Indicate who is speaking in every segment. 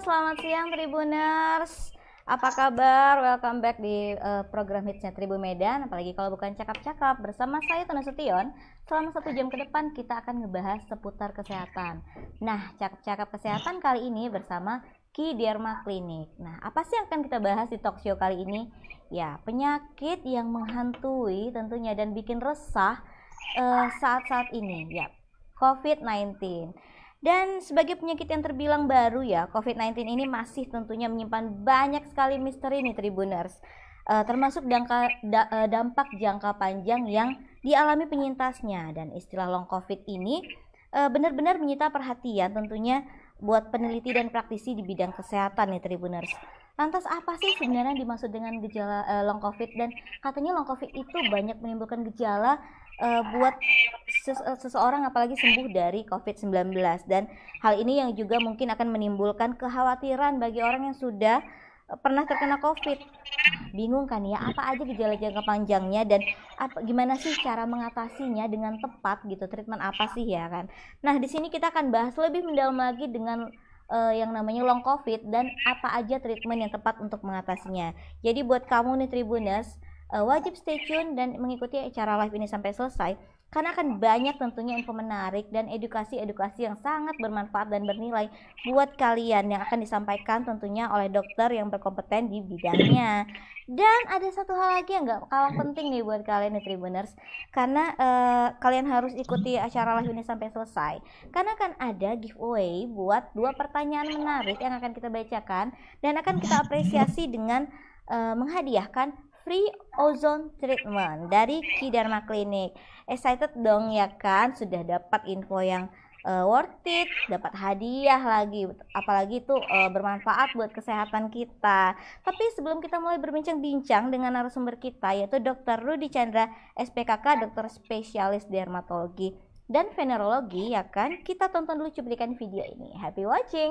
Speaker 1: selamat siang Tribuners. Apa kabar? Welcome back di uh, program hitsnya Tribu Medan. Apalagi kalau bukan cakap-cakap bersama saya Tuna Sution. Selama satu jam ke depan kita akan ngebahas seputar kesehatan. Nah, cakap-cakap kesehatan kali ini bersama Ki Derma Klinik. Nah, apa sih yang akan kita bahas di talk show kali ini? Ya, penyakit yang menghantui tentunya dan bikin resah uh, saat-saat ini. Ya, COVID-19. Dan sebagai penyakit yang terbilang baru ya, COVID-19 ini masih tentunya menyimpan banyak sekali misteri nih Tribuners. Uh, termasuk dampak, da, uh, dampak jangka panjang yang dialami penyintasnya dan istilah long COVID ini uh, benar-benar menyita perhatian tentunya buat peneliti dan praktisi di bidang kesehatan nih Tribuners. Lantas apa sih sebenarnya dimaksud dengan gejala uh, long COVID dan katanya long COVID itu banyak menimbulkan gejala uh, buat ses seseorang apalagi sembuh dari COVID-19 dan hal ini yang juga mungkin akan menimbulkan kekhawatiran bagi orang yang sudah pernah terkena COVID. Bingung kan ya, apa aja gejala jangka panjangnya dan apa gimana sih cara mengatasinya dengan tepat gitu, treatment apa sih ya kan. Nah, di sini kita akan bahas lebih mendalam lagi dengan uh, yang namanya long covid dan apa aja treatment yang tepat untuk mengatasinya. Jadi buat kamu nih Tribuners uh, wajib stay tune dan mengikuti acara live ini sampai selesai karena akan banyak tentunya info menarik dan edukasi-edukasi yang sangat bermanfaat dan bernilai buat kalian yang akan disampaikan tentunya oleh dokter yang berkompeten di bidangnya. Dan ada satu hal lagi yang gak kalah penting nih buat kalian nih Tribuners karena uh, kalian harus ikuti acara live ini sampai selesai karena akan ada giveaway buat dua pertanyaan menarik yang akan kita bacakan dan akan kita apresiasi dengan uh, menghadiahkan free ozone treatment dari Kidarma Clinic. Excited dong ya kan sudah dapat info yang uh, worth it, dapat hadiah lagi, apalagi itu uh, bermanfaat buat kesehatan kita. Tapi sebelum kita mulai berbincang-bincang dengan narasumber kita yaitu Dr. Rudi Chandra, SPKK, dokter spesialis dermatologi dan venerologi ya kan, kita tonton dulu cuplikan video ini. Happy watching.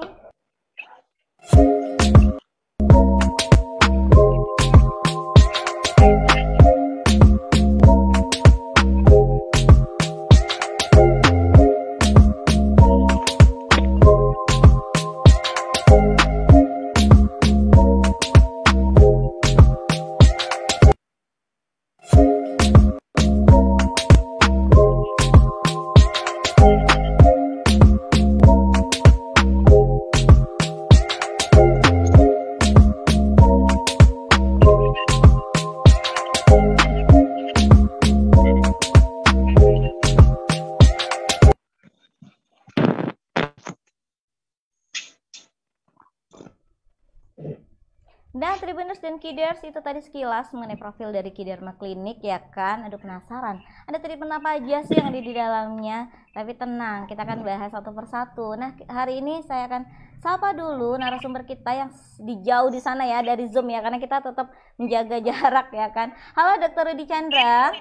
Speaker 1: Kiders itu tadi sekilas mengenai profil dari Kiderma Klinik ya kan. Aduh penasaran. Ada treatment apa aja sih yang ada di dalamnya? Tapi tenang, kita akan bahas satu persatu. Nah, hari ini saya akan sapa dulu narasumber kita yang di jauh di sana ya dari Zoom ya karena kita tetap menjaga jarak ya kan. Halo Dokter Rudi Chandra.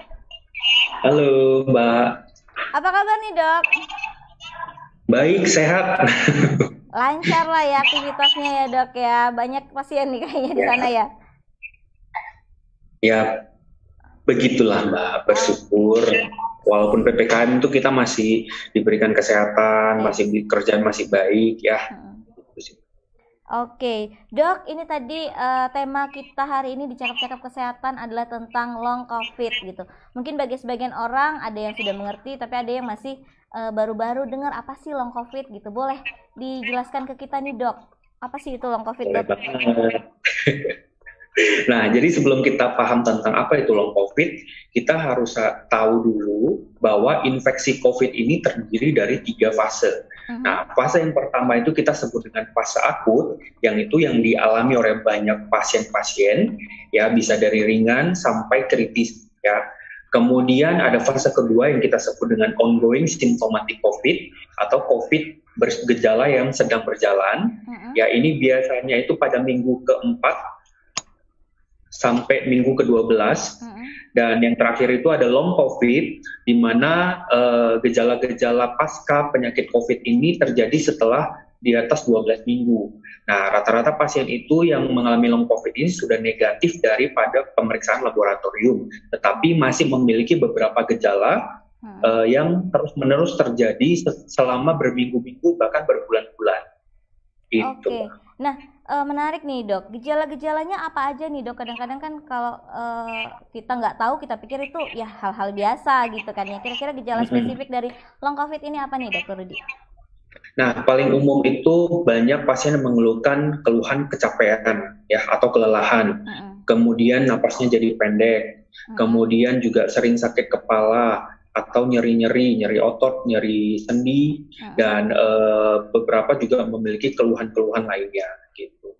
Speaker 2: Halo, Mbak.
Speaker 1: Apa kabar nih, Dok?
Speaker 2: Baik, sehat.
Speaker 1: Lancar lah ya aktivitasnya ya, Dok ya. Banyak pasien nih kayaknya di ya. sana ya
Speaker 2: ya begitulah mbak. Bersyukur. Walaupun ppkm itu kita masih diberikan kesehatan masih kerjaan masih baik ya.
Speaker 1: Oke, dok, ini tadi uh, tema kita hari ini di cakap-cakap kesehatan adalah tentang long COVID gitu. Mungkin bagi sebagian orang ada yang sudah mengerti, tapi ada yang masih uh, baru-baru dengar apa sih long COVID? gitu. Boleh dijelaskan ke kita nih dok, apa sih itu long COVID dok?
Speaker 2: Nah, jadi sebelum kita paham tentang apa itu long COVID, kita harus tahu dulu bahwa infeksi COVID ini terdiri dari tiga fase. Uh-huh. Nah, fase yang pertama itu kita sebut dengan fase akut, yang itu yang dialami oleh banyak pasien-pasien, ya bisa dari ringan sampai kritis, ya. Kemudian ada fase kedua yang kita sebut dengan ongoing symptomatic COVID atau COVID bergejala yang sedang berjalan. Uh-huh. Ya, ini biasanya itu pada minggu keempat sampai minggu ke-12 hmm. dan yang terakhir itu ada long covid di mana uh, gejala-gejala pasca penyakit covid ini terjadi setelah di atas 12 minggu. Nah, rata-rata pasien itu yang mengalami long COVID ini sudah negatif daripada pemeriksaan laboratorium, tetapi masih memiliki beberapa gejala hmm. uh, yang terus-menerus terjadi selama berminggu-minggu bahkan berbulan-bulan.
Speaker 1: Gitu. Oke. Nah, uh, menarik nih dok. Gejala-gejalanya apa aja nih dok? Kadang-kadang kan kalau uh, kita nggak tahu, kita pikir itu ya hal-hal biasa gitu kan ya. Kira-kira gejala spesifik dari long covid ini apa nih dokter Rudi?
Speaker 2: Nah, paling umum itu banyak pasien mengeluhkan keluhan kecapean ya atau kelelahan. Kemudian napasnya jadi pendek. Kemudian juga sering sakit kepala atau nyeri-nyeri, nyeri otot, nyeri sendi, hmm. dan uh, beberapa juga memiliki keluhan-keluhan lainnya gitu.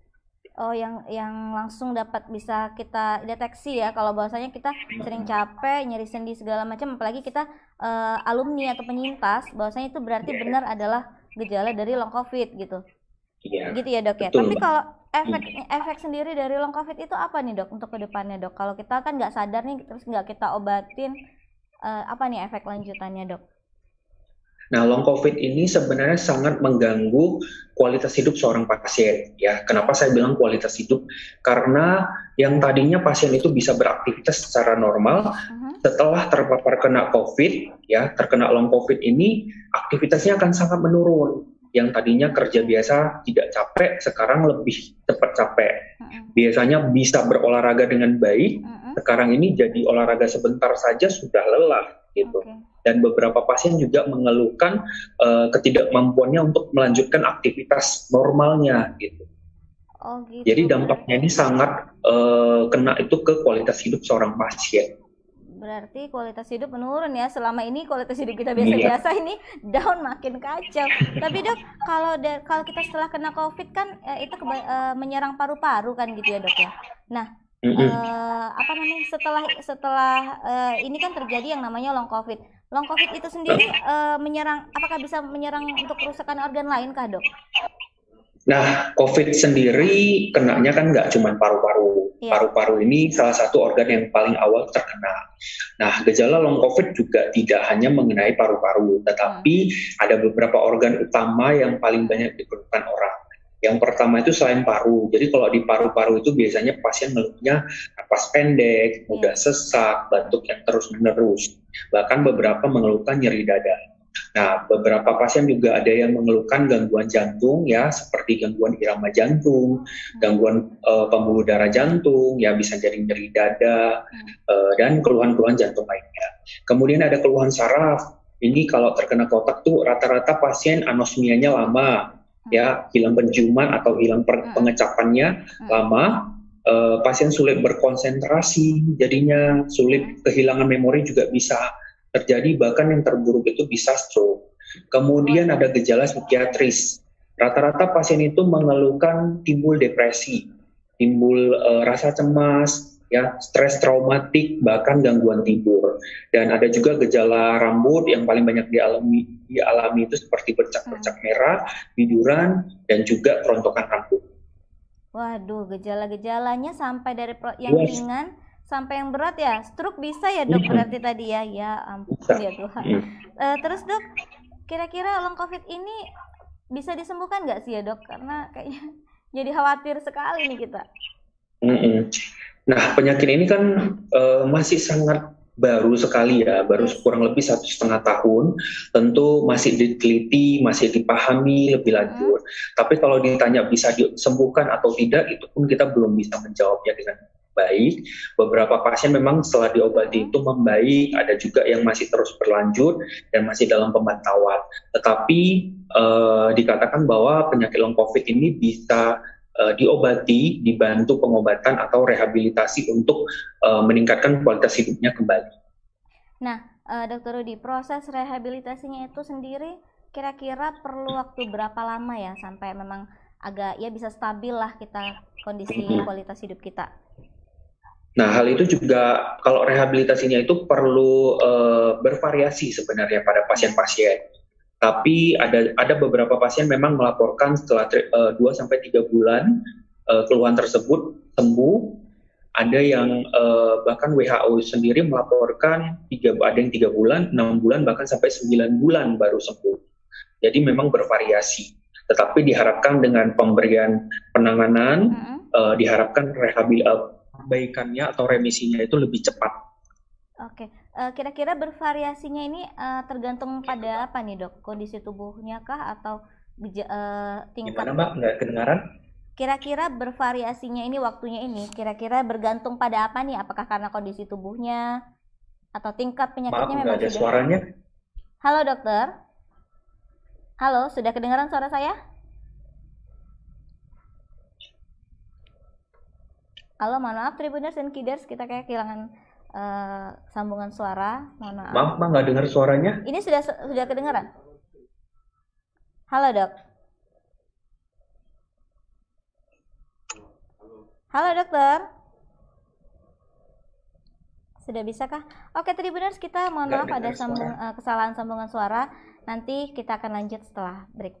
Speaker 1: Oh, yang yang langsung dapat bisa kita deteksi ya kalau bahwasanya kita sering capek, nyeri sendi segala macam, apalagi kita uh, alumni atau penyintas, bahwasanya itu berarti yeah. benar adalah gejala dari long covid gitu. Iya. Gitu ya dok ya. Tapi kalau efek hmm. efek sendiri dari long covid itu apa nih dok untuk ke depannya dok? Kalau kita kan nggak sadar nih terus nggak kita obatin, uh, apa nih efek lanjutannya dok?
Speaker 2: Nah, long COVID ini sebenarnya sangat mengganggu kualitas hidup seorang pasien. Ya, kenapa saya bilang kualitas hidup? Karena yang tadinya pasien itu bisa beraktivitas secara normal, uh-huh. setelah terpapar kena COVID, ya terkena long COVID ini aktivitasnya akan sangat menurun. Yang tadinya kerja biasa tidak capek, sekarang lebih cepat capek. Uh-huh. Biasanya bisa berolahraga dengan baik, uh-huh sekarang ini jadi olahraga sebentar saja sudah lelah gitu. Okay. Dan beberapa pasien juga mengeluhkan uh, ketidakmampuannya untuk melanjutkan aktivitas normalnya gitu. Oh, gitu. Jadi dampaknya ini sangat uh, kena itu ke kualitas hidup seorang pasien.
Speaker 1: Berarti kualitas hidup menurun ya. Selama ini kualitas hidup kita biasa-biasa iya. ini down makin kacau. Tapi dok, kalau kalau kita setelah kena COVID kan eh, itu uh, menyerang paru-paru kan gitu ya dok ya. Nah, Mm -hmm. uh, apa namanya setelah setelah uh, ini kan terjadi yang namanya long covid. Long covid itu sendiri uh, menyerang apakah bisa menyerang untuk kerusakan organ lain kah dok?
Speaker 2: Nah, COVID sendiri kenanya kan nggak cuma paru-paru. Yeah. Paru-paru ini salah satu organ yang paling awal terkena. Nah, gejala long COVID juga tidak hanya mengenai paru-paru, tetapi hmm. ada beberapa organ utama yang paling banyak dikeluhkan orang. Yang pertama itu selain paru. Jadi kalau di paru-paru itu biasanya pasien mengeluhnya napas pendek, mudah hmm. sesak, batuk yang terus-menerus. Bahkan beberapa mengeluhkan nyeri dada. Nah, beberapa pasien juga ada yang mengeluhkan gangguan jantung ya, seperti gangguan irama jantung, hmm. gangguan uh, pembuluh darah jantung, ya bisa jadi nyeri dada uh, dan keluhan-keluhan jantung lainnya. Kemudian ada keluhan saraf. Ini kalau terkena kotak tuh rata-rata pasien anosmianya lama, ya hilang penciuman atau hilang hmm. pengecapannya hmm. lama uh, pasien sulit berkonsentrasi jadinya sulit hmm. kehilangan memori juga bisa terjadi bahkan yang terburuk itu bisa stroke kemudian ada gejala psikiatris rata-rata pasien itu mengeluhkan timbul depresi timbul uh, rasa cemas ya stres traumatik bahkan gangguan tidur dan ada juga gejala rambut yang paling banyak dialami dialami itu seperti bercak-bercak hmm. merah biduran dan juga kerontokan rambut.
Speaker 1: Waduh gejala-gejalanya sampai dari yang yes. ringan sampai yang berat ya stroke bisa ya dok hmm. berarti tadi ya ya ampun bisa. ya Tuhan. Hmm. Uh, terus dok kira-kira long covid ini bisa disembuhkan nggak sih ya dok karena kayaknya jadi khawatir sekali nih kita.
Speaker 2: Mm -mm. Nah, penyakit ini kan uh, masih sangat baru sekali ya, baru kurang lebih satu setengah tahun. Tentu masih diteliti, masih dipahami lebih lanjut. Tapi kalau ditanya bisa disembuhkan atau tidak, itu pun kita belum bisa menjawabnya dengan baik. Beberapa pasien memang setelah diobati itu membaik, ada juga yang masih terus berlanjut dan masih dalam pemantauan. Tetapi uh, dikatakan bahwa penyakit long COVID ini bisa uh, diobati, dibantu pengobatan atau rehabilitasi untuk uh, meningkatkan kualitas hidupnya kembali.
Speaker 1: Nah, uh, Dokter Rudi, proses rehabilitasinya itu sendiri kira-kira perlu waktu berapa lama ya sampai memang agak ya bisa stabil lah kita kondisi kualitas hidup kita?
Speaker 2: Nah, hal itu juga kalau rehabilitasinya itu perlu uh, bervariasi sebenarnya pada pasien-pasien tapi ada ada beberapa pasien memang melaporkan setelah uh, eh, 2 sampai 3 bulan uh, keluhan tersebut sembuh. Ada yang uh, bahkan WHO sendiri melaporkan tiga ada yang tiga bulan, enam bulan bahkan sampai 9 bulan baru sembuh. Jadi memang bervariasi. Tetapi diharapkan dengan pemberian penanganan mm -hmm. uh, diharapkan rehabilitasinya atau remisinya itu lebih cepat.
Speaker 1: Oke. Uh, kira-kira bervariasinya ini uh, tergantung pada apa nih dok? Kondisi tubuhnya kah atau uh, tingkat?
Speaker 2: Gimana mbak? Nggak kedengaran?
Speaker 1: kira-kira bervariasinya ini waktunya ini kira-kira bergantung pada apa nih? Apakah karena kondisi tubuhnya atau tingkat penyakitnya
Speaker 2: Maaf,
Speaker 1: memang
Speaker 2: ada
Speaker 1: sudah?
Speaker 2: suaranya.
Speaker 1: Halo dokter. Halo, sudah kedengaran suara saya? Halo, maaf Tribuners dan Kiders, kita kayak kehilangan eh, sambungan suara. Mohon maaf.
Speaker 2: Maaf, Mbak, nggak dengar suaranya.
Speaker 1: Ini sudah sudah kedengaran? Halo, Dok. Halo, Dokter. Sudah bisakah? Oke, Tribuners, kita mohon maaf ada sambung,
Speaker 2: suara.
Speaker 1: eh, kesalahan sambungan suara. Nanti kita akan lanjut setelah break.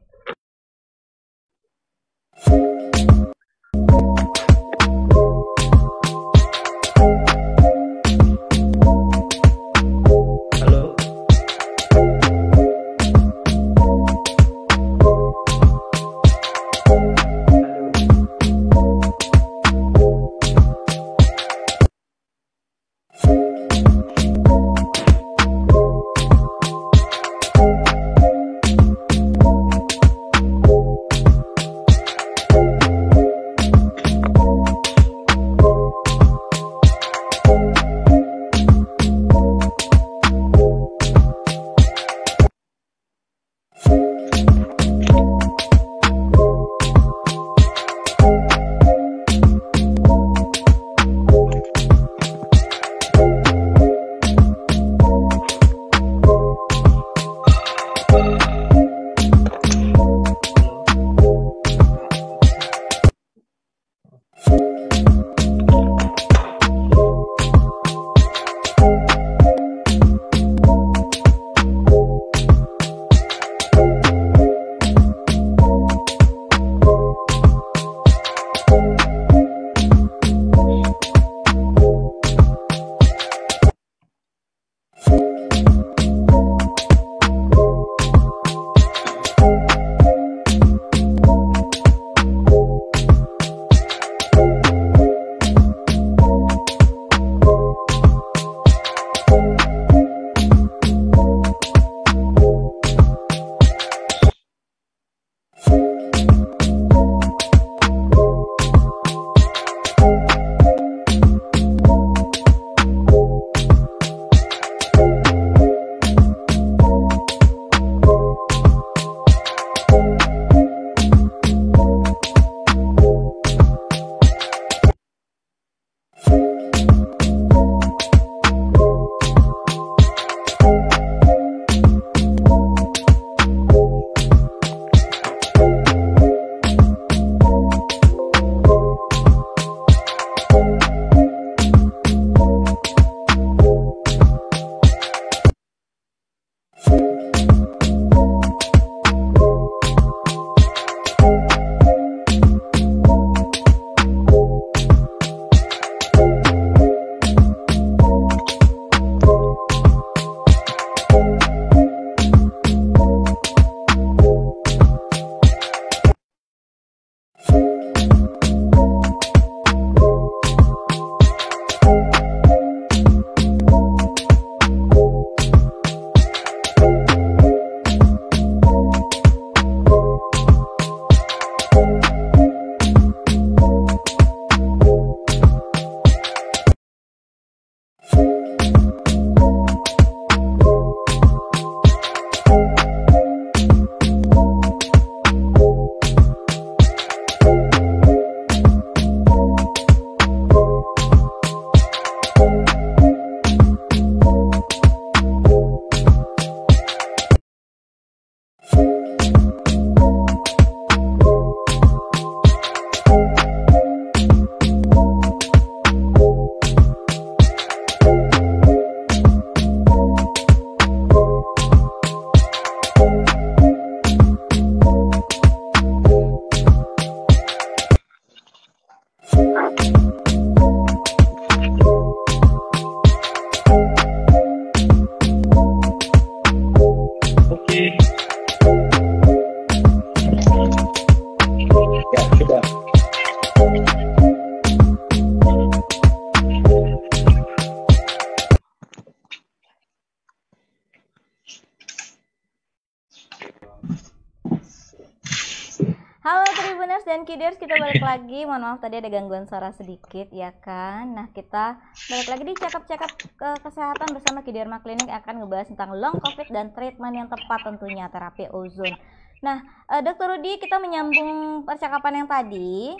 Speaker 1: Lagi. Mohon maaf tadi ada gangguan suara sedikit ya kan. Nah, kita balik lagi di cakap-cakap ke kesehatan bersama Kiderma Klinik akan ngebahas tentang long covid dan treatment yang tepat tentunya terapi ozon. Nah, uh, Dokter Rudi, kita menyambung percakapan yang tadi.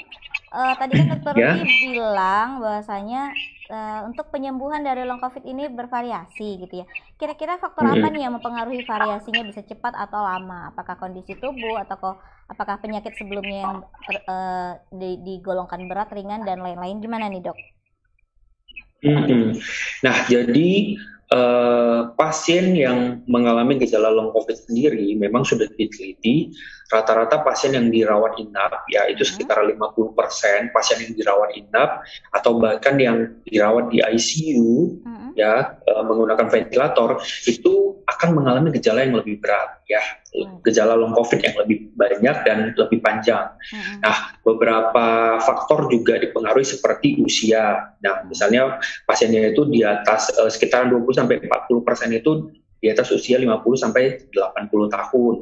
Speaker 1: Uh, tadi kan Dokter ya. Rudi bilang bahwasanya uh, untuk penyembuhan dari long covid ini bervariasi gitu ya. Kira-kira faktor apa nih yang mempengaruhi variasinya bisa cepat atau lama? Apakah kondisi tubuh atau apakah penyakit sebelumnya yang uh, digolongkan berat, ringan dan lain-lain? Gimana nih dok?
Speaker 2: Hmm. Nah, jadi uh, pasien yang mengalami gejala long COVID sendiri memang sudah diteliti rata-rata pasien yang dirawat inap ya itu hmm. sekitar 50% pasien yang dirawat inap atau bahkan yang dirawat di ICU hmm. ya uh, menggunakan ventilator itu akan mengalami gejala yang lebih berat ya hmm. gejala long covid yang lebih banyak dan lebih panjang. Nah beberapa faktor juga dipengaruhi seperti usia. Nah misalnya pasiennya itu di atas uh, sekitar 20 sampai 40 persen itu di atas usia 50 sampai 80 tahun.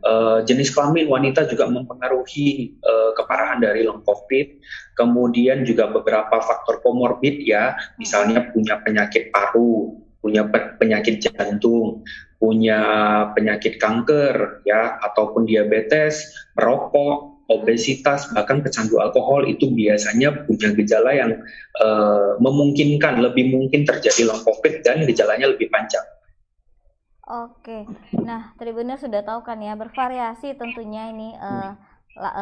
Speaker 2: Uh, jenis kelamin wanita juga mempengaruhi uh, keparahan dari long covid. Kemudian juga beberapa faktor komorbid ya, misalnya punya penyakit paru, punya penyakit jantung, punya penyakit kanker ya ataupun diabetes, merokok, obesitas bahkan pecandu alkohol itu biasanya punya gejala yang uh, memungkinkan lebih mungkin terjadi long covid dan gejalanya lebih panjang.
Speaker 1: Oke, nah Tribuners sudah tahu kan ya bervariasi tentunya ini uh,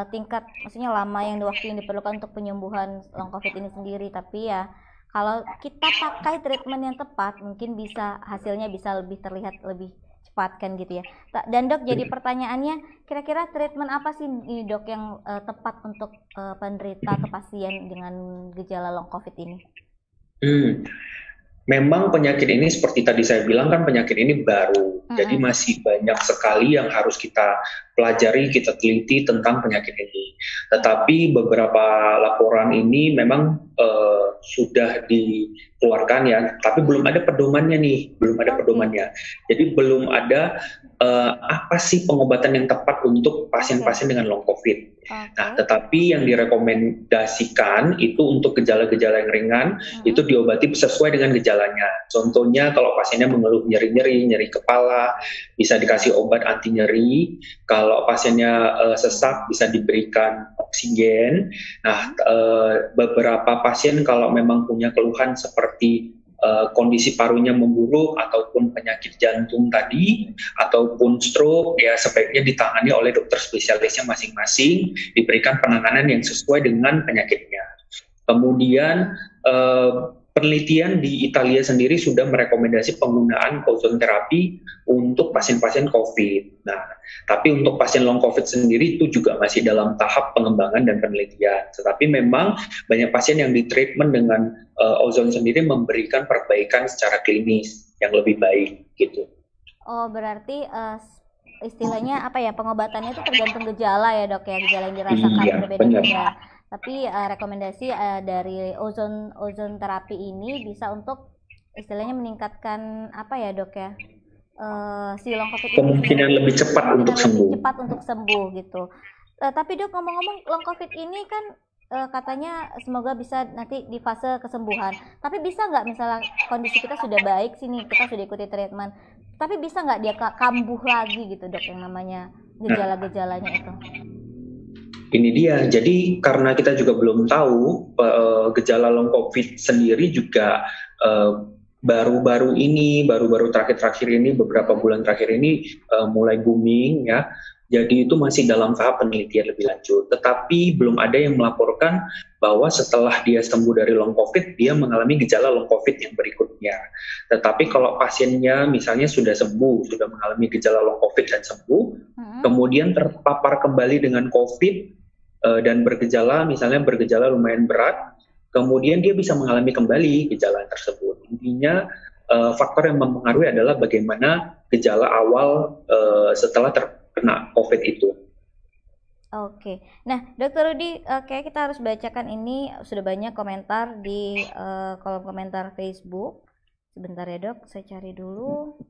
Speaker 1: tingkat maksudnya lama yang waktu yang diperlukan untuk penyembuhan long covid ini sendiri. Tapi ya kalau kita pakai treatment yang tepat mungkin bisa hasilnya bisa lebih terlihat lebih cepat kan gitu ya. Dan dok jadi pertanyaannya kira-kira treatment apa sih ini dok yang uh, tepat untuk uh, penderita atau pasien dengan gejala long covid ini?
Speaker 2: Hmm memang penyakit ini seperti tadi saya bilang kan penyakit ini baru, mm-hmm. jadi masih banyak sekali yang harus kita pelajari, kita teliti tentang penyakit ini. Tetapi beberapa laporan ini memang uh, sudah dikeluarkan ya, tapi belum ada pedomannya nih, belum ada pedomannya. Jadi belum ada uh, apa sih pengobatan yang tepat untuk pasien-pasien dengan long COVID. Nah, tetapi yang direkomendasikan itu untuk gejala-gejala yang ringan hmm. itu diobati sesuai dengan gejalanya. Contohnya kalau pasiennya mengeluh nyeri-nyeri, nyeri kepala, bisa dikasih obat anti nyeri. Kalau pasiennya uh, sesak bisa diberikan oksigen. Nah, uh, beberapa pasien kalau memang punya keluhan seperti uh, kondisi parunya memburuk ataupun penyakit jantung tadi ataupun stroke ya sebaiknya ditangani oleh dokter spesialisnya masing-masing diberikan penanganan yang sesuai dengan penyakitnya. Kemudian uh, penelitian di Italia sendiri sudah merekomendasi penggunaan ozon terapi untuk pasien-pasien COVID. Nah, tapi untuk pasien long COVID sendiri itu juga masih dalam tahap pengembangan dan penelitian. Tetapi memang banyak pasien yang ditreatment dengan uh, ozon sendiri memberikan perbaikan secara klinis yang lebih baik gitu.
Speaker 1: Oh, berarti uh, istilahnya apa ya pengobatannya itu tergantung gejala ya dok ya gejala yang dirasakan iya, berbeda-beda tapi uh, rekomendasi uh, dari ozon ozon terapi ini bisa untuk istilahnya meningkatkan apa ya dok ya uh, si long covid
Speaker 2: kemungkinan lebih cepat untuk sembuh.
Speaker 1: cepat untuk sembuh gitu. Uh, tapi dok ngomong-ngomong long covid ini kan uh, katanya semoga bisa nanti di fase kesembuhan. Tapi bisa nggak misalnya kondisi kita sudah baik sini kita sudah ikuti treatment tapi bisa nggak dia kambuh lagi gitu dok yang namanya gejala-gejalanya itu
Speaker 2: ini dia. Jadi karena kita juga belum tahu uh, gejala long COVID sendiri juga uh, baru-baru ini, baru-baru terakhir-terakhir ini, beberapa bulan terakhir ini uh, mulai booming ya. Jadi itu masih dalam tahap penelitian lebih lanjut. Tetapi belum ada yang melaporkan bahwa setelah dia sembuh dari long COVID, dia mengalami gejala long COVID yang berikutnya. Tetapi kalau pasiennya misalnya sudah sembuh, sudah mengalami gejala long COVID dan sembuh, hmm. kemudian terpapar kembali dengan COVID, uh, dan bergejala misalnya bergejala lumayan berat, kemudian dia bisa mengalami kembali gejala tersebut. Intinya uh, faktor yang mempengaruhi adalah bagaimana gejala awal uh, setelah terkena COVID itu.
Speaker 1: Oke, nah Dokter Rudi, oke kita harus bacakan ini sudah banyak komentar di uh, kolom komentar Facebook. Sebentar ya dok, saya cari dulu.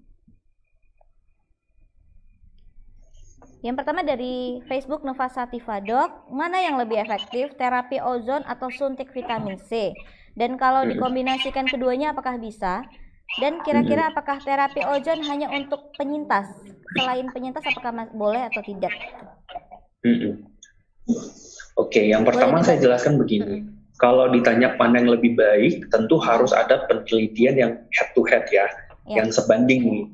Speaker 1: Yang pertama dari Facebook Nova Sativa Dok, mana yang lebih efektif, terapi ozon atau suntik vitamin C? Dan kalau hmm. dikombinasikan keduanya apakah bisa? Dan kira-kira hmm. apakah terapi ozon hanya untuk penyintas? Selain penyintas apakah boleh atau tidak?
Speaker 2: Hmm. Oke, yang pertama boleh saya jelaskan begini. Hmm. Kalau ditanya mana yang lebih baik, tentu harus ada penelitian yang head to head ya, ya. yang sebanding nih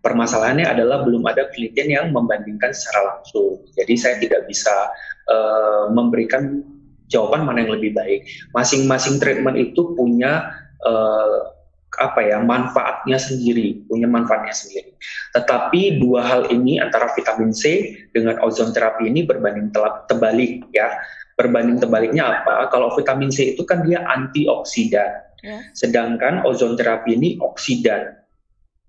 Speaker 2: permasalahannya adalah belum ada penelitian yang membandingkan secara langsung. Jadi saya tidak bisa uh, memberikan jawaban mana yang lebih baik. Masing-masing treatment itu punya uh, apa ya manfaatnya sendiri, punya manfaatnya sendiri. Tetapi dua hal ini antara vitamin C dengan ozon terapi ini berbanding terbalik ya. Berbanding terbaliknya apa? Kalau vitamin C itu kan dia antioksidan, ya. sedangkan ozon terapi ini oksidan.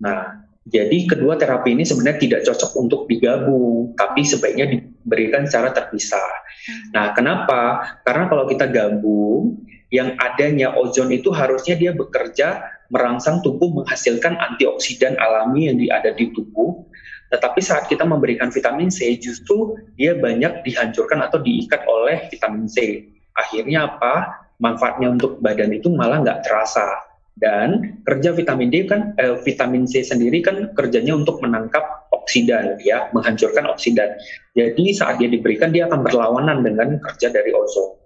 Speaker 2: Nah, jadi kedua terapi ini sebenarnya tidak cocok untuk digabung, tapi sebaiknya diberikan secara terpisah. Hmm. Nah, kenapa? Karena kalau kita gabung, yang adanya ozon itu harusnya dia bekerja merangsang tubuh menghasilkan antioksidan alami yang ada di tubuh. Tetapi saat kita memberikan vitamin C, justru dia banyak dihancurkan atau diikat oleh vitamin C. Akhirnya apa? Manfaatnya untuk badan itu malah nggak terasa dan kerja vitamin D kan eh, vitamin C sendiri kan kerjanya untuk menangkap oksidan ya menghancurkan oksidan jadi saat dia diberikan dia akan berlawanan dengan kerja dari ozon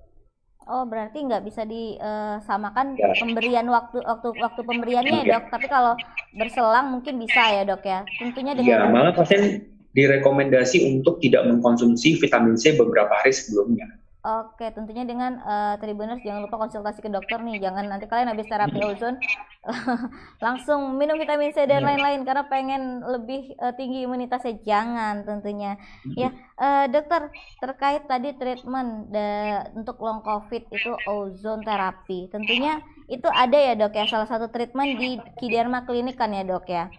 Speaker 1: Oh berarti nggak bisa disamakan ya. pemberian waktu waktu waktu pemberiannya ya dok? Tapi kalau berselang mungkin bisa ya dok ya? Tentunya
Speaker 2: dengan ya malah pasien direkomendasi untuk tidak mengkonsumsi vitamin C beberapa hari sebelumnya
Speaker 1: Oke, tentunya dengan uh, Tribuners jangan lupa konsultasi ke dokter nih. Jangan nanti kalian habis terapi ozon langsung minum vitamin C dan iya. lain-lain karena pengen lebih uh, tinggi imunitasnya. Jangan tentunya. Ya, uh, dokter terkait tadi treatment da, untuk long covid itu ozon terapi. Tentunya itu ada ya dok ya salah satu treatment di Kiderma Klinik kan ya dok ya.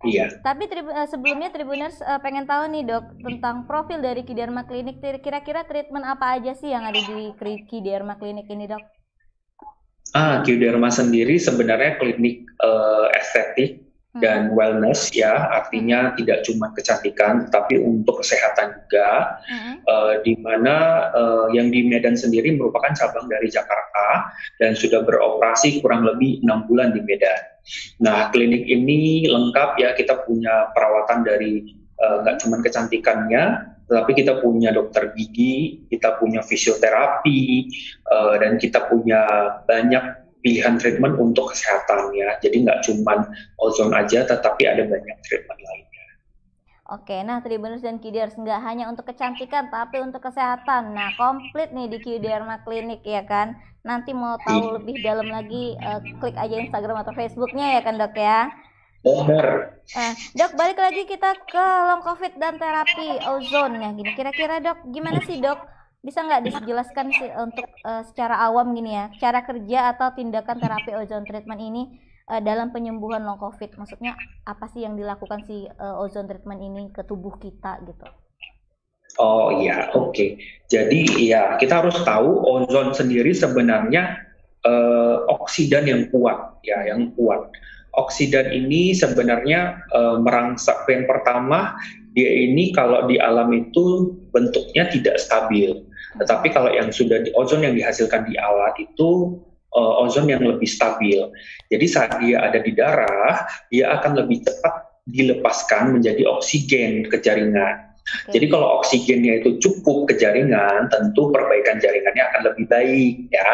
Speaker 2: Iya.
Speaker 1: Tapi tri eh, sebelumnya Tribuners uh, pengen tahu nih dok tentang profil dari Kiderma Klinik. Kira-kira treatment apa aja sih yang ada di Kiderma Klinik ini dok?
Speaker 2: Ah, Kiderma sendiri sebenarnya klinik uh, estetik dan hmm. wellness ya artinya hmm. tidak cuma kecantikan tapi untuk kesehatan juga hmm. uh, di mana uh, yang di Medan sendiri merupakan cabang dari Jakarta dan sudah beroperasi kurang lebih enam bulan di Medan. Nah klinik ini lengkap ya kita punya perawatan dari eh, nggak uh, cuma kecantikannya tapi kita punya dokter gigi, kita punya fisioterapi, uh, dan kita punya banyak pilihan treatment untuk kesehatan ya. Jadi nggak cuma ozon aja, tetapi ada banyak treatment lainnya.
Speaker 1: Oke, nah Tribuners dan Kiders nggak hanya untuk kecantikan, tapi untuk kesehatan. Nah, komplit nih di Kiderma Klinik ya kan. Nanti mau tahu iya. lebih dalam lagi, uh, klik aja Instagram atau Facebooknya ya kan dok ya.
Speaker 2: Benar.
Speaker 1: Nah, dok balik lagi kita ke long covid dan terapi ozon ya gini. Kira-kira dok gimana sih dok bisa nggak dijelaskan sih untuk uh, secara awam gini ya cara kerja atau tindakan terapi ozone treatment ini uh, dalam penyembuhan long covid maksudnya apa sih yang dilakukan si uh, ozone treatment ini ke tubuh kita gitu?
Speaker 2: Oh iya oke. Okay. jadi ya kita harus tahu ozon sendiri sebenarnya uh, oksidan yang kuat ya yang kuat. Oksidan ini sebenarnya uh, merangsak yang pertama dia ini kalau di alam itu bentuknya tidak stabil. Tetapi kalau yang sudah di ozon yang dihasilkan di alat itu uh, ozon yang lebih stabil. Jadi saat dia ada di darah, dia akan lebih cepat dilepaskan menjadi oksigen ke jaringan. Okay. Jadi kalau oksigennya itu cukup ke jaringan, tentu perbaikan jaringannya akan lebih baik ya.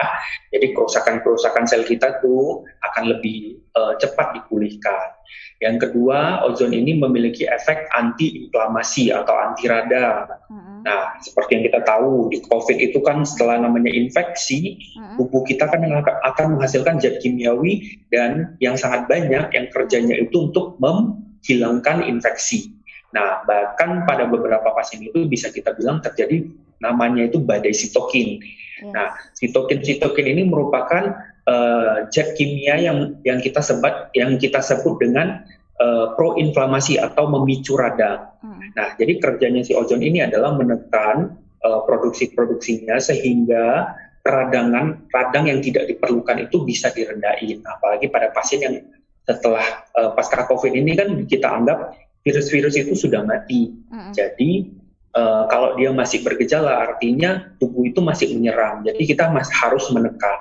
Speaker 2: Jadi kerusakan-kerusakan sel kita itu akan lebih uh, cepat dipulihkan. Yang kedua, ozon ini memiliki efek anti-inflamasi atau anti radang. Hmm Nah, seperti yang kita tahu di COVID itu kan setelah namanya infeksi, tubuh kita kan akan menghasilkan zat kimiawi dan yang sangat banyak yang kerjanya itu untuk menghilangkan infeksi. Nah, bahkan pada beberapa pasien itu bisa kita bilang terjadi namanya itu badai sitokin. Yes. Nah, sitokin-sitokin ini merupakan uh, zat kimia yang yang kita sebut yang kita sebut dengan uh, proinflamasi atau memicu radang. Hmm. Nah, jadi kerjanya si ozon ini adalah menekan uh, produksi-produksinya sehingga radangan radang yang tidak diperlukan itu bisa direndahin. Apalagi pada pasien yang setelah uh, pasca COVID ini kan kita anggap virus-virus itu sudah mati. Hmm. Jadi Uh, kalau dia masih bergejala, artinya tubuh itu masih menyerang. Jadi kita masih harus menekan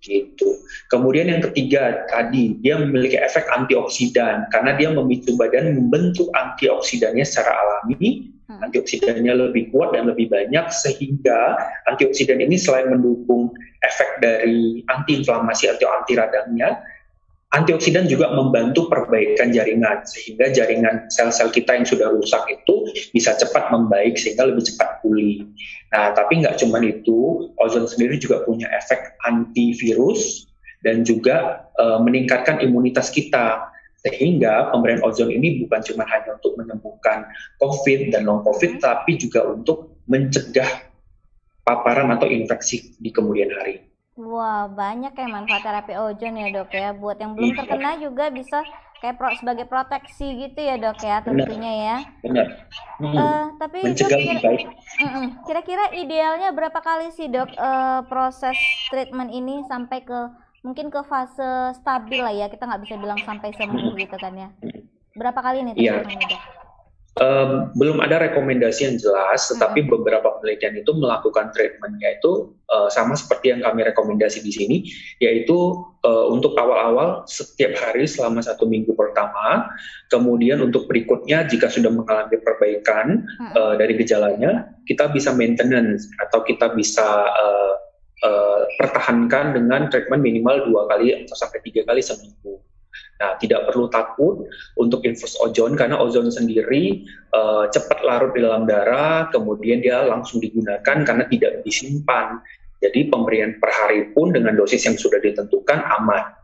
Speaker 2: gitu. Kemudian yang ketiga tadi dia memiliki efek antioksidan karena dia memicu badan membentuk antioksidannya secara alami. Hmm. Antioksidannya lebih kuat dan lebih banyak sehingga antioksidan ini selain mendukung efek dari antiinflamasi atau anti radangnya, antioksidan juga membantu perbaikan jaringan sehingga jaringan sel-sel kita yang sudah rusak itu bisa cepat membaik sehingga lebih cepat pulih. Nah, tapi nggak cuma itu, ozon sendiri juga punya efek antivirus dan juga e, meningkatkan imunitas kita sehingga pemberian ozon ini bukan cuma hanya untuk menyembuhkan COVID dan long COVID, tapi juga untuk mencegah paparan atau infeksi di kemudian hari.
Speaker 1: Wah, banyak ya manfaat terapi ozon ya dok ya. Buat yang belum iya. terkena juga bisa kayak pro, sebagai proteksi gitu ya dok ya tentunya ya.
Speaker 2: Benar.
Speaker 1: Hmm. Uh, tapi Mencegah kira-kira idealnya berapa kali sih dok uh, proses treatment ini sampai ke mungkin ke fase stabil lah ya. Kita nggak bisa bilang sampai sembuh gitu kan ya. Berapa kali nih
Speaker 2: iya. treatmentnya dok? Um, belum ada rekomendasi yang jelas, tetapi hmm. beberapa penelitian itu melakukan treatmentnya itu uh, sama seperti yang kami rekomendasi di sini, yaitu uh, untuk awal-awal setiap hari selama satu minggu pertama, kemudian untuk berikutnya jika sudah mengalami perbaikan hmm. uh, dari gejalanya, kita bisa maintenance atau kita bisa uh, uh, pertahankan dengan treatment minimal dua kali atau sampai tiga kali seminggu. Nah, tidak perlu takut untuk infus ozon karena ozon sendiri uh, cepat larut di dalam darah, kemudian dia langsung digunakan karena tidak disimpan. Jadi pemberian per hari pun dengan dosis yang sudah ditentukan aman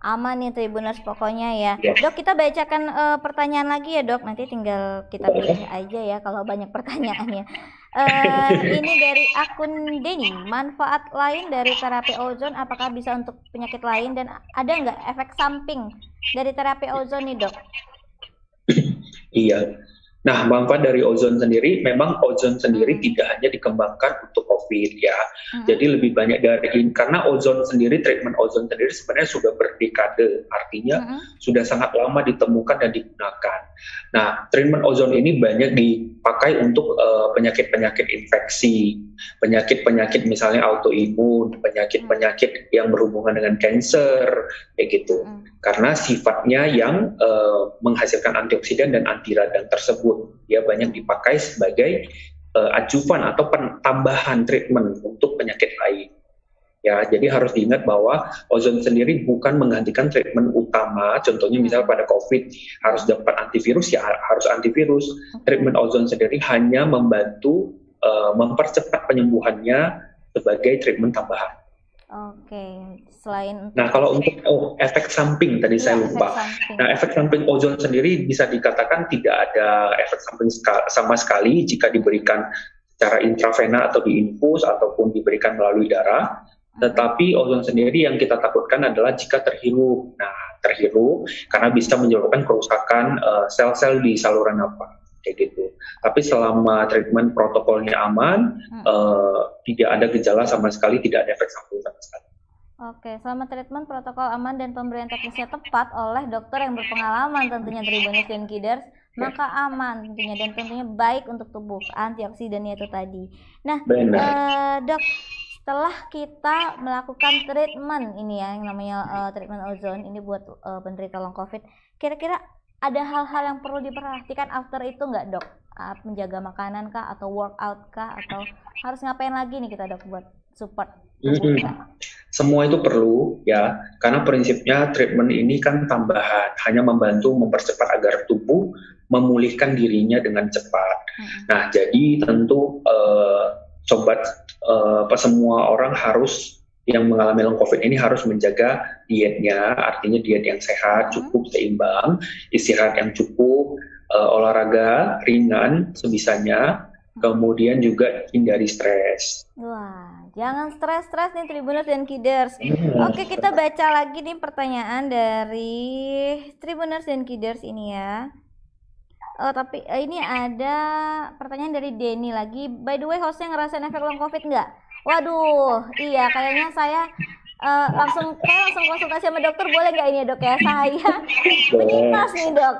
Speaker 1: aman nih Tribuners pokoknya ya. ya. Dok, kita bacakan uh, pertanyaan lagi ya, Dok. Nanti tinggal kita pilih aja ya kalau banyak pertanyaannya. Uh, ini dari akun Denny, manfaat lain dari terapi ozon apakah bisa untuk penyakit lain dan ada nggak efek samping dari terapi ozon nih, Dok?
Speaker 2: Iya. Nah, manfaat dari ozon sendiri, memang ozon sendiri hmm. tidak hanya dikembangkan untuk COVID ya. Hmm. Jadi lebih banyak dari karena ozon sendiri, treatment ozon sendiri sebenarnya sudah berdekade, artinya hmm. sudah sangat lama ditemukan dan digunakan. Nah, treatment ozon ini banyak dipakai untuk eh, penyakit-penyakit uh, infeksi, penyakit-penyakit misalnya autoimun, penyakit-penyakit yang berhubungan dengan cancer, kayak gitu. Hmm. Karena sifatnya yang uh, menghasilkan antioksidan dan anti radang tersebut tersebut ya banyak dipakai sebagai uh, ajuvan atau tambahan treatment untuk penyakit lain. Ya, jadi harus diingat bahwa ozon sendiri bukan menggantikan treatment utama. Contohnya misalnya pada COVID harus dapat antivirus ya harus antivirus. Treatment ozon sendiri hanya membantu uh, mempercepat penyembuhannya sebagai treatment tambahan.
Speaker 1: Oke, selain
Speaker 2: Nah, kalau untuk oh, efek samping tadi ya, saya lupa. Efek nah, efek samping ozon sendiri bisa dikatakan tidak ada efek samping sama sekali jika diberikan secara intravena atau diinfus ataupun diberikan melalui darah. Tetapi ozon sendiri yang kita takutkan adalah jika terhirup. Nah, terhirup karena bisa menyebabkan kerusakan uh, sel-sel di saluran nafas kayak gitu. Tapi selama treatment protokolnya aman, hmm. uh, tidak ada gejala sama sekali, tidak ada efek samping sama sekali.
Speaker 1: Oke, selama treatment protokol aman dan pemberian teknisnya tepat oleh dokter yang berpengalaman tentunya Tribunus dan Kiders, maka aman tentunya dan tentunya baik untuk tubuh antioksidannya itu tadi. Nah, uh, dok, setelah kita melakukan treatment ini ya yang namanya uh, treatment ozon ini buat uh, penderita long covid, kira-kira ada hal-hal yang perlu diperhatikan after itu nggak dok? Uh, menjaga makanan kah atau workout kah atau harus ngapain lagi nih kita dok buat support.
Speaker 2: Semua itu perlu ya, karena prinsipnya treatment ini kan tambahan, hanya membantu mempercepat agar tubuh memulihkan dirinya dengan cepat. Mm-hmm. Nah, jadi tentu uh, sobat uh, semua orang harus yang mengalami long covid ini harus menjaga dietnya, artinya diet yang sehat, hmm. cukup, seimbang, istirahat yang cukup, uh, olahraga ringan sebisanya, hmm. kemudian juga hindari stres.
Speaker 1: Wah, jangan stres-stres nih Tribuners dan Kiders. Hmm. Oke, kita baca lagi nih pertanyaan dari Tribuners dan Kiders ini ya. Oh, tapi uh, ini ada pertanyaan dari Denny lagi. By the way, hostnya ngerasain efek long covid nggak? Waduh, iya kayaknya saya uh, langsung kayak langsung konsultasi sama dokter boleh nggak ini ya dok ya saya penyintas nih dok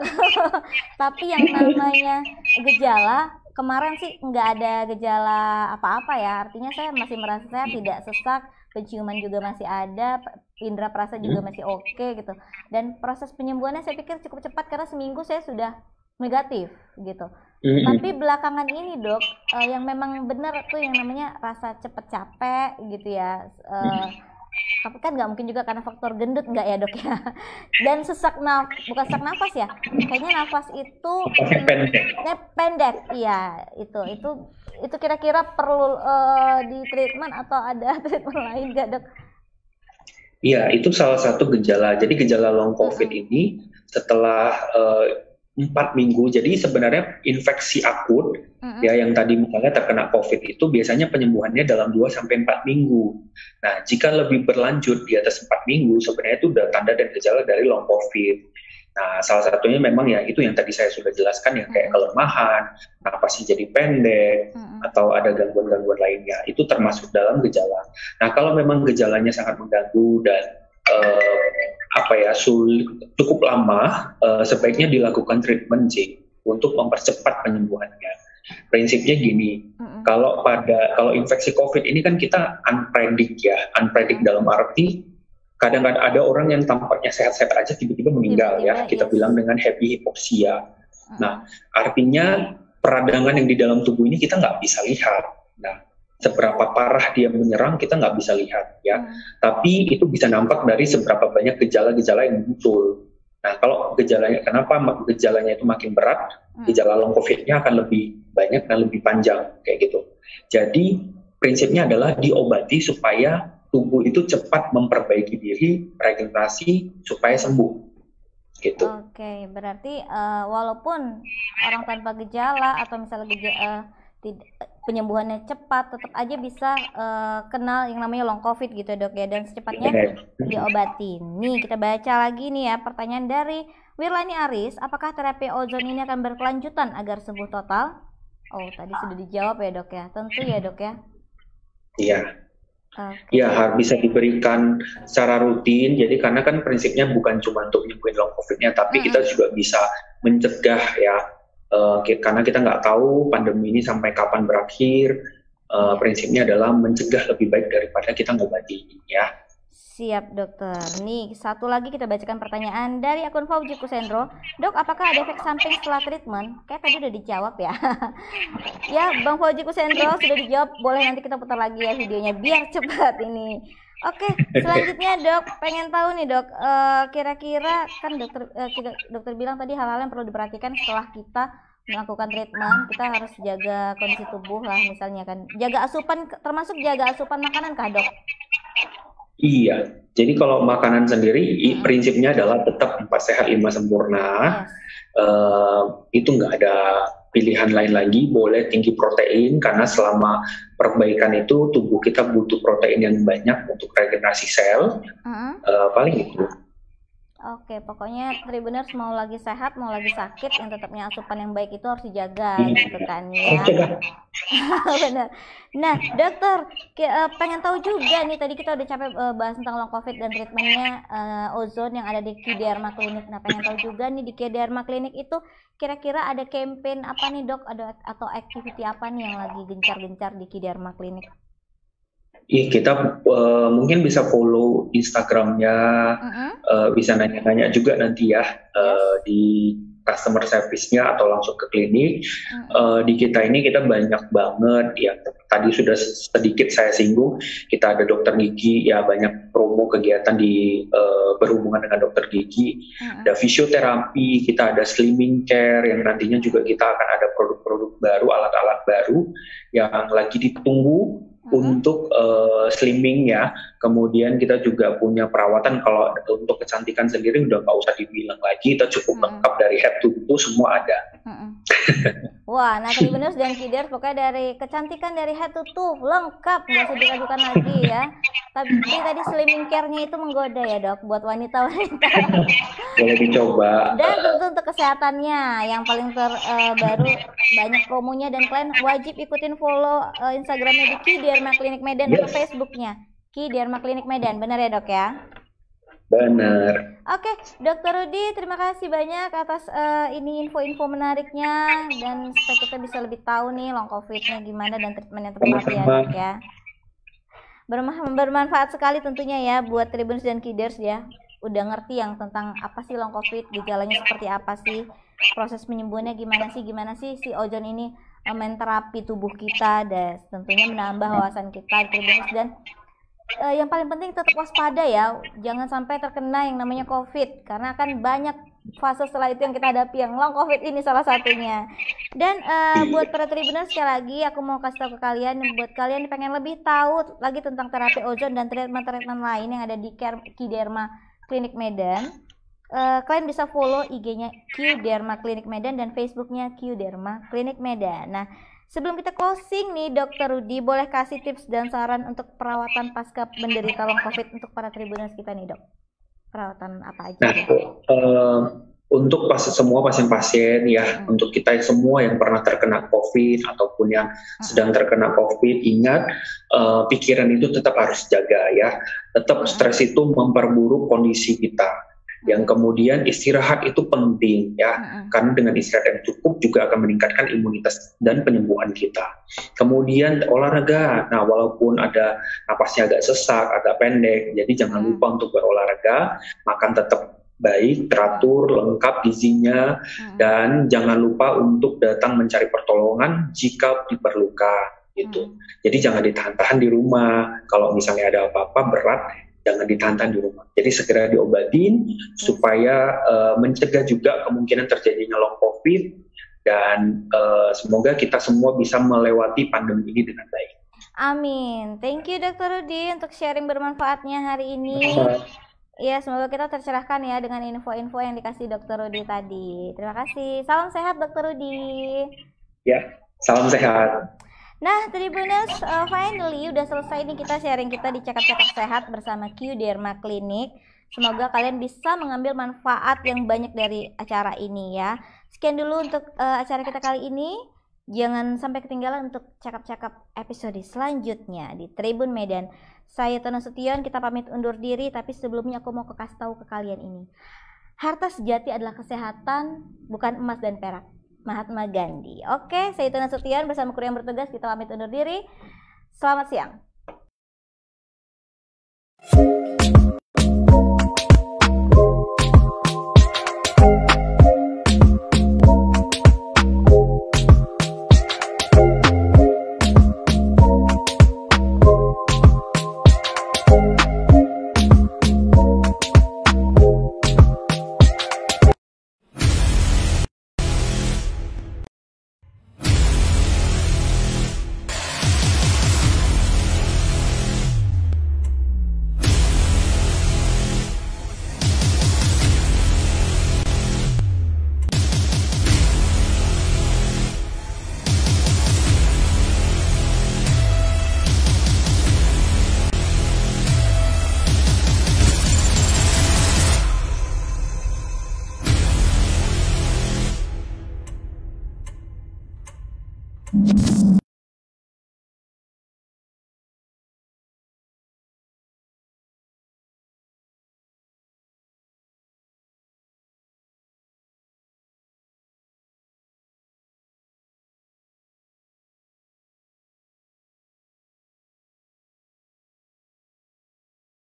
Speaker 1: tapi yang namanya gejala kemarin sih nggak ada gejala apa-apa ya artinya saya masih merasa saya tidak sesak penciuman juga masih ada indera perasa juga hmm. masih oke okay, gitu dan proses penyembuhannya saya pikir cukup cepat karena seminggu saya sudah negatif gitu hmm. tapi belakangan ini dok uh, yang memang benar tuh yang namanya rasa cepet capek gitu ya uh, tapi kan nggak mungkin juga karena faktor gendut nggak ya dok ya dan sesak naf bukan sesak nafas ya kayaknya nafas itu pendek pendek iya itu itu itu kira-kira perlu uh, di treatment atau ada treatment lain gak dok?
Speaker 2: Iya, itu salah satu gejala. Jadi gejala long COVID ini setelah eh, empat minggu. Jadi sebenarnya infeksi akut hmm. ya yang tadi misalnya terkena COVID itu biasanya penyembuhannya dalam 2 sampai empat minggu. Nah, jika lebih berlanjut di atas empat minggu, sebenarnya itu udah tanda dan gejala dari long COVID. Nah, salah satunya memang ya itu yang tadi saya sudah jelaskan ya kayak kelemahan, napasnya jadi pendek, hmm. atau ada gangguan-gangguan lainnya. Itu termasuk dalam gejala. Nah, kalau memang gejalanya sangat mengganggu dan uh, apa ya sulit, cukup lama, uh, sebaiknya dilakukan treatment sih untuk mempercepat penyembuhannya. Prinsipnya gini, hmm. kalau pada kalau infeksi COVID ini kan kita unpredict ya, unpredict dalam arti kadang-kadang ada orang yang tampaknya sehat-sehat aja tiba-tiba meninggal ya kita yes. bilang dengan happy hypoxia. Hmm. Nah artinya peradangan yang di dalam tubuh ini kita nggak bisa lihat. Nah seberapa parah dia menyerang kita nggak bisa lihat ya. Hmm. Tapi itu bisa nampak dari seberapa banyak gejala-gejala yang muncul. Nah kalau gejalanya kenapa gejalanya itu makin berat, hmm. gejala long COVID-nya akan lebih banyak dan lebih panjang kayak gitu. Jadi prinsipnya adalah diobati supaya tubuh itu cepat memperbaiki diri, regenerasi supaya sembuh. Gitu.
Speaker 1: Oke, okay, berarti uh, walaupun orang tanpa gejala atau misalnya gejala, uh, eh, tidak, penyembuhannya cepat, tetap aja bisa uh, kenal yang namanya long covid gitu dok ya, dan secepatnya diobati. Nih kita baca lagi nih ya pertanyaan dari Wirlani Aris, apakah terapi ozon ini akan berkelanjutan agar sembuh total? Oh tadi sudah dijawab ya dok ya, tentu ya dok ya.
Speaker 2: Iya. Okay. Ya harus bisa diberikan secara rutin. Jadi karena kan prinsipnya bukan cuma untuk nyembuhin long COVID-nya, tapi mm -hmm. kita juga bisa mencegah ya. Uh, karena kita nggak tahu pandemi ini sampai kapan berakhir. Uh, prinsipnya adalah mencegah lebih baik daripada kita ngobati ya.
Speaker 1: Siap dokter. Nih satu lagi kita bacakan pertanyaan dari akun Fauji Kusendro. Dok, apakah ada efek samping setelah treatment? Kayak tadi udah dijawab ya. ya, Bang Fauji Kusendro sudah dijawab. Boleh nanti kita putar lagi ya videonya biar cepat ini. Oke, selanjutnya dok, pengen tahu nih dok, uh, kira-kira kan dokter uh, dokter bilang tadi hal-hal yang perlu diperhatikan setelah kita melakukan treatment, kita harus jaga kondisi tubuh lah misalnya kan, jaga asupan termasuk jaga asupan makanan kah dok?
Speaker 2: Iya, jadi kalau makanan sendiri hmm. prinsipnya adalah tetap empat sehat lima sempurna. Yes. Uh, itu nggak ada pilihan lain lagi. Boleh tinggi protein karena selama perbaikan itu tubuh kita butuh protein yang banyak untuk regenerasi sel. Hmm. Uh, paling itu.
Speaker 1: Oke, pokoknya Tribuners mau lagi sehat, mau lagi sakit, yang tetapnya asupan yang baik itu harus dijaga, iya. gitu kan ya. Benar. Nah, dokter, eh, pengen tahu juga nih, tadi kita udah capek eh, bahas tentang long covid dan treatmentnya uh, ozon yang ada di Kiderma Klinik. Nah, pengen tahu juga nih di Kiderma Klinik itu kira-kira ada campaign apa nih dok, ada atau activity apa nih yang lagi gencar-gencar di Kiderma Klinik?
Speaker 2: Iya kita uh, mungkin bisa follow Instagramnya, uh-huh. uh, bisa nanya-nanya juga nanti ya uh, di customer service-nya atau langsung ke klinik. Uh, di kita ini kita banyak banget ya tadi sudah sedikit saya singgung kita ada dokter gigi ya banyak promo kegiatan di uh, berhubungan dengan dokter gigi. Ada fisioterapi, kita ada slimming care yang nantinya juga kita akan ada produk-produk baru, alat-alat baru yang lagi ditunggu untuk uh, slimming ya. Kemudian kita juga punya perawatan kalau untuk kecantikan sendiri udah nggak usah dibilang lagi, kita cukup hmm. lengkap dari head to toe semua ada. Hmm.
Speaker 1: Wah, nah Tribuners dan Kiders pokoknya dari kecantikan dari head to toe lengkap nggak usah diragukan lagi ya. Tapi tadi slimming care-nya itu menggoda ya dok buat wanita-wanita.
Speaker 2: Boleh dicoba.
Speaker 1: Dan tentu untuk kesehatannya yang paling terbaru uh, banyak promonya dan kalian wajib ikutin follow uh, Instagramnya di Kider Klinik Medan yes. atau Facebooknya Ki Derma Klinik Medan, benar ya dok ya?
Speaker 2: Benar.
Speaker 1: Oke, Dokter Rudi, terima kasih banyak atas uh, ini info-info menariknya dan supaya kita bisa lebih tahu nih long COVID-nya gimana dan treatment yang tepat ya, dok ya. Bermanfaat sekali tentunya ya buat Tribuners dan Kiders ya. Udah ngerti yang tentang apa sih long COVID, gejalanya seperti apa sih, proses penyembuhannya gimana sih, gimana sih si ozon ini uh, main terapi tubuh kita dan tentunya menambah wawasan kita Tribuners dan uh, yang paling penting tetap waspada ya, jangan sampai terkena yang namanya COVID karena akan banyak fase setelah itu yang kita hadapi yang long COVID ini salah satunya. Dan uh, buat para tribuners sekali lagi aku mau kasih tahu ke kalian, buat kalian yang pengen lebih tahu lagi tentang terapi ozon dan treatment-treatment lain yang ada di Kiderma Klinik Medan, uh, kalian bisa follow IG-nya Q Derma Klinik Medan dan Facebook-nya Q Derma Klinik Medan. Nah, Sebelum kita closing nih, Dokter Rudi, boleh kasih tips dan saran untuk perawatan pasca menderita long COVID untuk para tribuners kita nih, dok? Perawatan apa aja?
Speaker 2: Nah, uh, untuk pas semua pasien-pasien ya, hmm. untuk kita semua yang pernah terkena COVID ataupun yang hmm. sedang terkena COVID, ingat uh, pikiran itu tetap harus jaga ya. Tetap hmm. stres itu memperburuk kondisi kita yang kemudian istirahat itu penting ya. Uh-uh. karena dengan istirahat yang cukup juga akan meningkatkan imunitas dan penyembuhan kita. Kemudian olahraga. Nah walaupun ada napasnya agak sesak agak pendek jadi jangan lupa untuk berolahraga. Makan tetap baik teratur lengkap gizinya. Dan jangan lupa untuk datang mencari pertolongan jika diperlukan gitu. Jadi jangan ditahan-tahan di rumah. Kalau misalnya ada apa-apa berat, jangan ditahan di rumah. Jadi segera diobatin supaya uh, mencegah juga kemungkinan terjadinya long COVID dan uh, semoga kita semua bisa melewati pandemi ini dengan baik.
Speaker 1: Amin. Thank you Dr. Rudi untuk sharing bermanfaatnya hari ini. Ya, semoga kita tercerahkan ya dengan info-info yang dikasih Dr. Rudi tadi. Terima kasih. Salam sehat Dr. Rudi.
Speaker 2: Ya, salam sehat.
Speaker 1: Nah, Tribuners, uh, finally udah selesai nih kita sharing kita di cakap-cakap sehat bersama Q Derma Clinic. Semoga kalian bisa mengambil manfaat yang banyak dari acara ini ya. Sekian dulu untuk uh, acara kita kali ini. Jangan sampai ketinggalan untuk cakap-cakap episode selanjutnya di Tribun Medan. Saya Tono Sution, kita pamit undur diri, tapi sebelumnya aku mau kasih tahu ke kalian ini. Harta sejati adalah kesehatan, bukan emas dan perak Mahatma Gandhi. Oke, saya Tuna Setian bersama kru yang bertugas kita pamit undur diri. Selamat siang.